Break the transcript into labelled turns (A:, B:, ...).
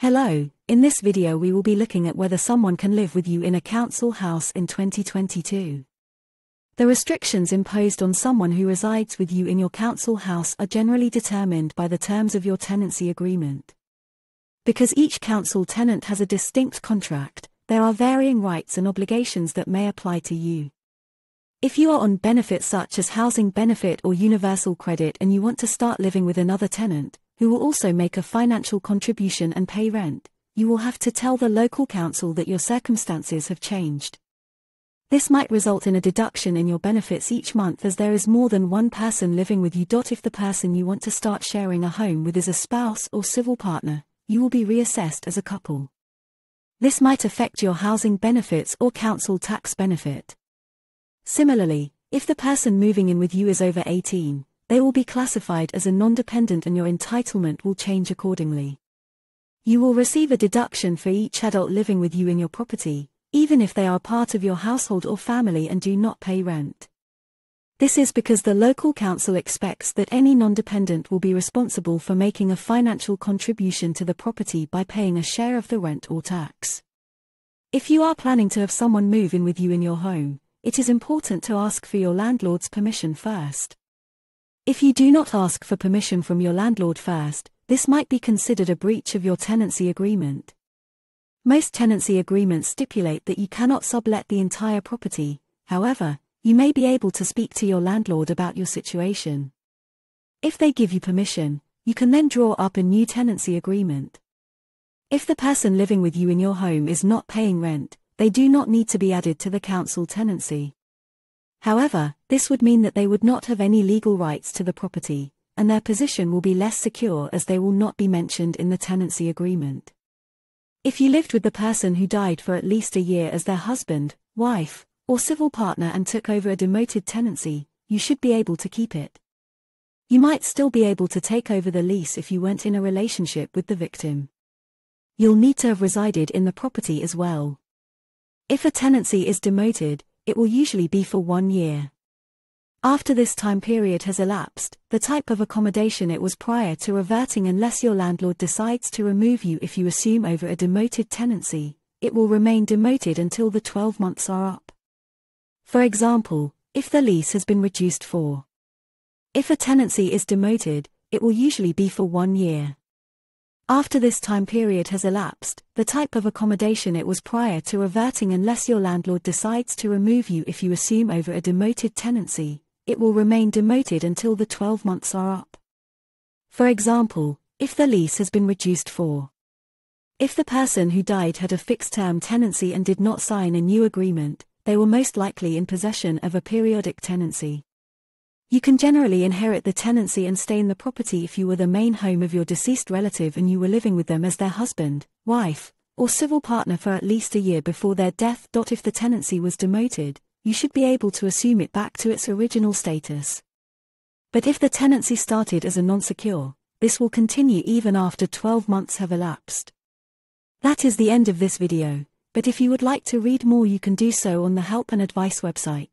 A: Hello, in this video we will be looking at whether someone can live with you in a council house in 2022. The restrictions imposed on someone who resides with you in your council house are generally determined by the terms of your tenancy agreement. Because each council tenant has a distinct contract, there are varying rights and obligations that may apply to you. If you are on benefits such as housing benefit or universal credit and you want to start living with another tenant, who will also make a financial contribution and pay rent, you will have to tell the local council that your circumstances have changed. This might result in a deduction in your benefits each month as there is more than one person living with you. If the person you want to start sharing a home with is a spouse or civil partner, you will be reassessed as a couple. This might affect your housing benefits or council tax benefit. Similarly, if the person moving in with you is over 18, they will be classified as a non-dependent and your entitlement will change accordingly. You will receive a deduction for each adult living with you in your property, even if they are part of your household or family and do not pay rent. This is because the local council expects that any non-dependent will be responsible for making a financial contribution to the property by paying a share of the rent or tax. If you are planning to have someone move in with you in your home, it is important to ask for your landlord's permission first. If you do not ask for permission from your landlord first, this might be considered a breach of your tenancy agreement. Most tenancy agreements stipulate that you cannot sublet the entire property, however, you may be able to speak to your landlord about your situation. If they give you permission, you can then draw up a new tenancy agreement. If the person living with you in your home is not paying rent, they do not need to be added to the council tenancy. However, this would mean that they would not have any legal rights to the property, and their position will be less secure as they will not be mentioned in the tenancy agreement. If you lived with the person who died for at least a year as their husband, wife, or civil partner and took over a demoted tenancy, you should be able to keep it. You might still be able to take over the lease if you weren't in a relationship with the victim. You'll need to have resided in the property as well. If a tenancy is demoted, it will usually be for one year. After this time period has elapsed, the type of accommodation it was prior to reverting unless your landlord decides to remove you if you assume over a demoted tenancy, it will remain demoted until the 12 months are up. For example, if the lease has been reduced for. If a tenancy is demoted, it will usually be for one year. After this time period has elapsed, the type of accommodation it was prior to reverting unless your landlord decides to remove you if you assume over a demoted tenancy, it will remain demoted until the 12 months are up. For example, if the lease has been reduced for. If the person who died had a fixed-term tenancy and did not sign a new agreement, they were most likely in possession of a periodic tenancy. You can generally inherit the tenancy and stay in the property if you were the main home of your deceased relative and you were living with them as their husband, wife, or civil partner for at least a year before their death. If the tenancy was demoted, you should be able to assume it back to its original status. But if the tenancy started as a non-secure, this will continue even after 12 months have elapsed. That is the end of this video, but if you would like to read more you can do so on the Help and Advice website.